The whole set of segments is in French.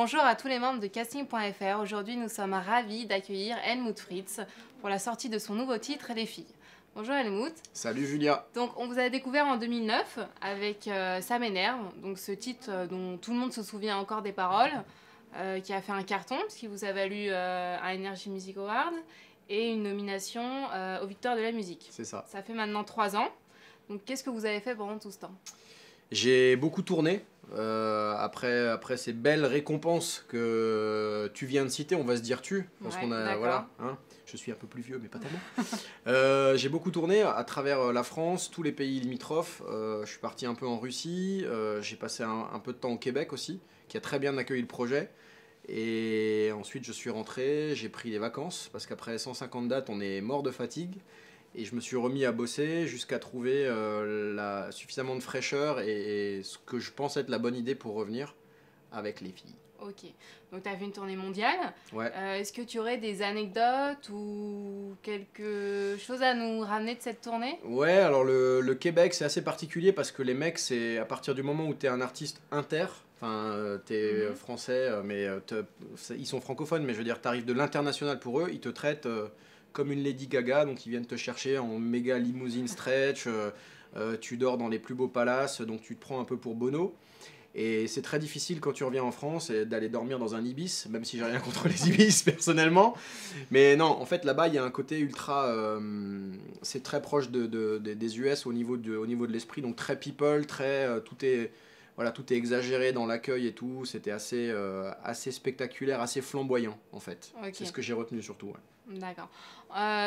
Bonjour à tous les membres de casting.fr. Aujourd'hui, nous sommes ravis d'accueillir Helmut Fritz pour la sortie de son nouveau titre Les filles. Bonjour Helmut. Salut Julia. Donc on vous a découvert en 2009 avec euh, Ça m'énerve, donc ce titre euh, dont tout le monde se souvient encore des paroles, euh, qui a fait un carton puisqu'il vous a valu un Energy Music Award et une nomination aux Victoires de la musique. C'est ça. Ça fait maintenant trois ans. Donc qu'est-ce que vous avez fait pendant tout ce temps? J'ai beaucoup tourné. Après, après ces belles récompenses que tu viens de citer, on va se dire tu. Parce qu'on a, voilà, hein, je suis un peu plus vieux, mais pas tellement. Euh, j'ai beaucoup tourné à travers euh, la France, tous les pays limitrophes. Euh, je suis parti un peu en Russie. j'ai passé un, peu de temps au Québec aussi, qui a très bien accueilli le projet. Et ensuite, je suis rentré, j'ai pris des vacances, parce qu'après 150 dates, on est mort de fatigue. Et je me suis remis à bosser jusqu'à trouver la, suffisamment de fraîcheur et ce que je pense être la bonne idée pour revenir avec les filles. Ok. Donc, tu as fait une tournée mondiale. Ouais. Euh, est-ce que tu aurais des anecdotes ou quelque chose à nous ramener de cette tournée? Ouais, alors le, le Québec, c'est assez particulier parce que les mecs, c'est à partir du moment où tu es un artiste inter, enfin, euh, tu es mhm. français, euh, mais ils sont francophones, mais je veux dire, tu arrives de l'international pour eux, ils te traitent comme une Lady Gaga, donc ils viennent te chercher en méga limousine stretch, tu dors dans les plus beaux palaces, donc tu te prends un peu pour Bono. Et c'est très difficile quand tu reviens en France d'aller dormir dans un ibis, même si j'ai rien contre les ibis personnellement. Mais non, en fait là-bas il y a un côté ultra, euh, c'est très proche de, des US au niveau de, de l'esprit, donc très people, très euh, tout est voilà tout est exagéré dans l'accueil et tout. C'était assez euh, assez spectaculaire, assez flamboyant en fait. C'est ce que j'ai retenu surtout. D'accord.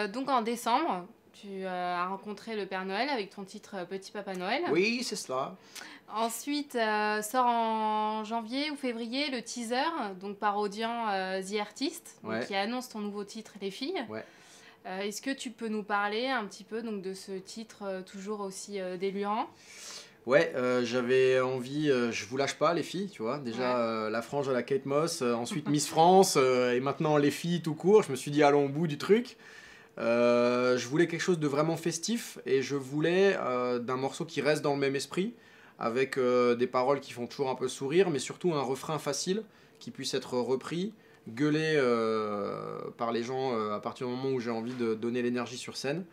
donc en décembre, tu as rencontré le Père Noël avec ton titre Petit Papa Noël. Oui, c'est cela. Ensuite, euh, sort en janvier ou février le teaser, donc parodiant euh, The Artist, qui annonce ton nouveau titre Les filles. Euh, est-ce que tu peux nous parler un petit peu donc, de ce titre toujours aussi délurant Ouais, j'avais envie, je vous lâche pas les filles, tu vois. Déjà la frange à la Kate Moss, ensuite Miss France, et maintenant les filles tout court. Je me suis dit allons au bout du truc. je voulais quelque chose de vraiment festif et je voulais d'un morceau qui reste dans le même esprit avec euh, des paroles qui font toujours un peu sourire, mais surtout un refrain facile qui puisse être repris, gueulé euh, par les gens euh, à partir du moment où j'ai envie de donner l'énergie sur scène.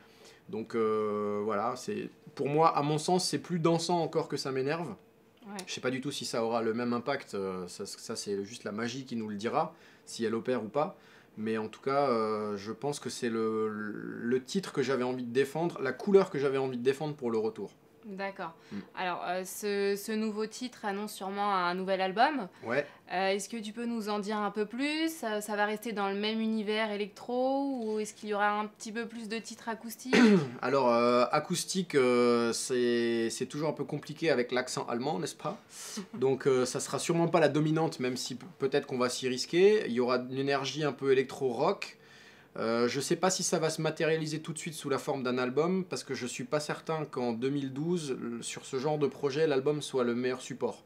Donc voilà, c'est pour moi, à mon sens, c'est plus dansant encore que ça m'énerve. Je Je sais pas du tout si ça aura le même impact, ça, c'est juste la magie qui nous le dira, si elle opère ou pas. Mais en tout cas, je pense que c'est le titre que j'avais envie de défendre, la couleur que j'avais envie de défendre pour le retour. D'accord. Mm. Alors, euh, ce, ce, nouveau titre annonce sûrement un nouvel album. Ouais. Euh, est-ce que tu peux nous en dire un peu plus? Ça, va rester dans le même univers électro ou est-ce qu'il y aura un petit peu plus de titres acoustiques? Alors, euh, acoustique, c'est toujours un peu compliqué avec l'accent allemand, n'est-ce pas? Donc, ça sera sûrement pas la dominante, même si peut-être qu'on va s'y risquer. Il y aura une énergie un peu électro-rock. Euh, je ne sais pas si ça va se matérialiser tout de suite sous la forme d'un album, parce que je ne suis pas certain qu'en 2012, sur ce genre de projet, l'album soit le meilleur support.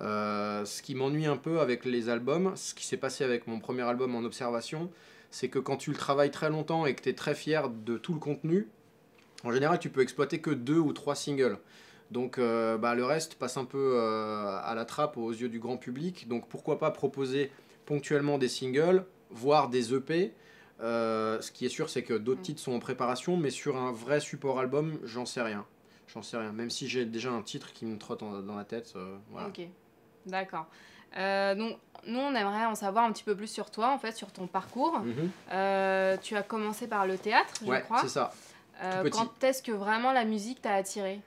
Euh, ce qui m'ennuie un peu avec les albums, ce qui s'est passé avec mon premier album en observation, c'est que quand tu le travailles très longtemps et que tu es très fier de tout le contenu, en général tu peux exploiter que deux ou trois singles. Donc euh, bah, le reste passe un peu à la trappe aux yeux du grand public. Donc pourquoi pas proposer ponctuellement des singles, voire des EP, euh, ce qui est sûr, c'est que d'autres titres sont en préparation, mais sur un vrai support album, j'en sais rien. J'en sais rien. Même si j'ai déjà un titre qui me trotte dans la tête. Euh, voilà. Ok, d'accord. Euh, donc, nous, on aimerait en savoir un petit peu plus sur toi, en fait, sur ton parcours. Mhm. tu as commencé par le théâtre, je ouais, crois. c'est ça. quand est-ce que vraiment la musique t'a attiré?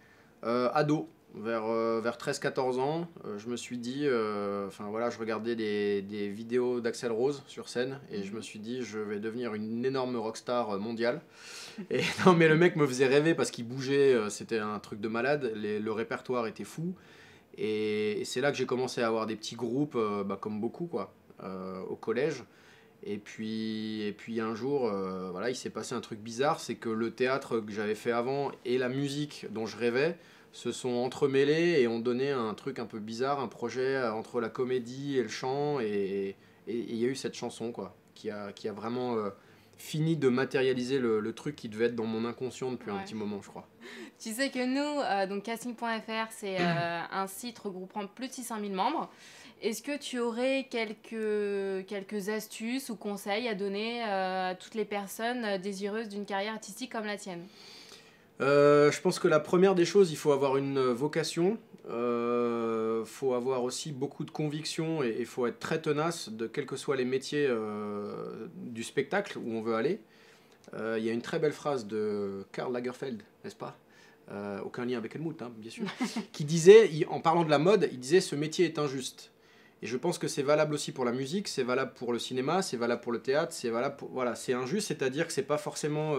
Ado vers, euh, vers 13-14 ans, euh, je me suis dit, euh, enfin voilà, je regardais des, des vidéos d'Axel Rose sur scène et je me suis dit, je vais devenir une énorme rockstar mondiale. Et non, mais le mec me faisait rêver parce qu'il bougeait, c'était un truc de malade, le répertoire était fou. Et, c'est là que j'ai commencé à avoir des petits groupes, bah, comme beaucoup, quoi, au collège. Et puis, et puis un jour, voilà, il s'est passé un truc bizarre, c'est que le théâtre que j'avais fait avant et la musique dont je rêvais, se sont entremêlés et ont donné un truc un peu bizarre, un projet entre la comédie et le chant. Et il y a eu cette chanson, quoi, qui a, qui a vraiment euh, fini de matérialiser le, truc qui devait être dans mon inconscient depuis un petit moment, je crois. Tu sais que nous, euh, donc casting.fr, c'est euh, un site regroupant plus de 600 000 membres. Est-ce que tu aurais quelques, quelques astuces ou conseils à donner euh, à toutes les personnes désireuses d'une carrière artistique comme la tienne? Euh, je pense que la première des choses, il faut avoir une vocation, il euh, faut avoir aussi beaucoup de conviction et il faut être très tenace de quels que soient les métiers euh, du spectacle où on veut aller. Il y a une très belle phrase de Karl Lagerfeld, n'est-ce pas? Aucun lien avec Helmut, hein, bien sûr, qui disait, en parlant de la mode, il disait ce métier est injuste. Et je pense que c'est valable aussi pour la musique, c'est valable pour le cinéma, c'est valable pour le théâtre, c'est valable pour... Voilà, c'est injuste, c'est-à-dire que c'est pas forcément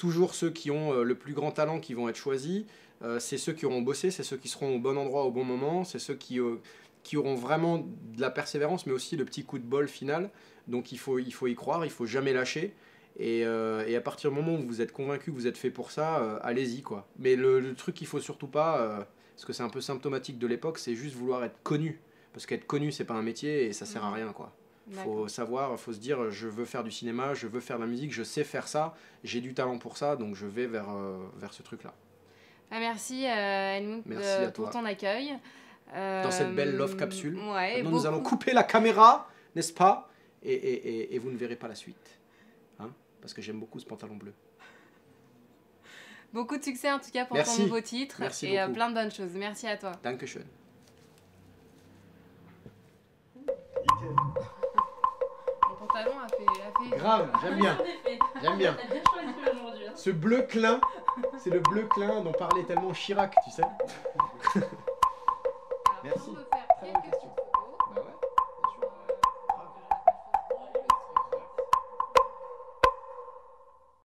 toujours ceux qui ont euh, le plus grand talent qui vont être choisis. Euh, c'est ceux qui auront bossé, c'est ceux qui seront au bon endroit au bon moment, c'est ceux qui, euh, qui auront vraiment de la persévérance, mais aussi le petit coup de bol final. Donc il faut, il faut y croire, il faut jamais lâcher. Et, et, à partir du moment où vous êtes convaincu que vous êtes fait pour ça, allez-y quoi. Mais le, truc qu'il faut surtout pas, parce que c'est un peu symptomatique de l'époque, c'est juste vouloir être connu. Parce qu'être connu, c'est pas un métier et ça sert à mmh. rien quoi. Il faut savoir, il faut se dire, je veux faire du cinéma, je veux faire de la musique, je sais faire ça, j'ai du talent pour ça, donc je vais vers, euh, vers ce truc-là. Ah, merci euh, Helmut merci pour ton accueil. Dans cette belle love capsule. Ouais, nous allons couper la caméra, n'est-ce pas? Et, et, et, vous ne verrez pas la suite. Hein Parce que j'aime beaucoup ce pantalon bleu. Beaucoup de succès en tout cas pour ton nouveau titre. Merci et euh, plein de bonnes choses. Merci à toi. Dankeschön. Grave, j'aime bien. J'aime bien. Ce bleu clin, c'est le bleu clin dont parlait tellement Chirac, tu sais. Merci.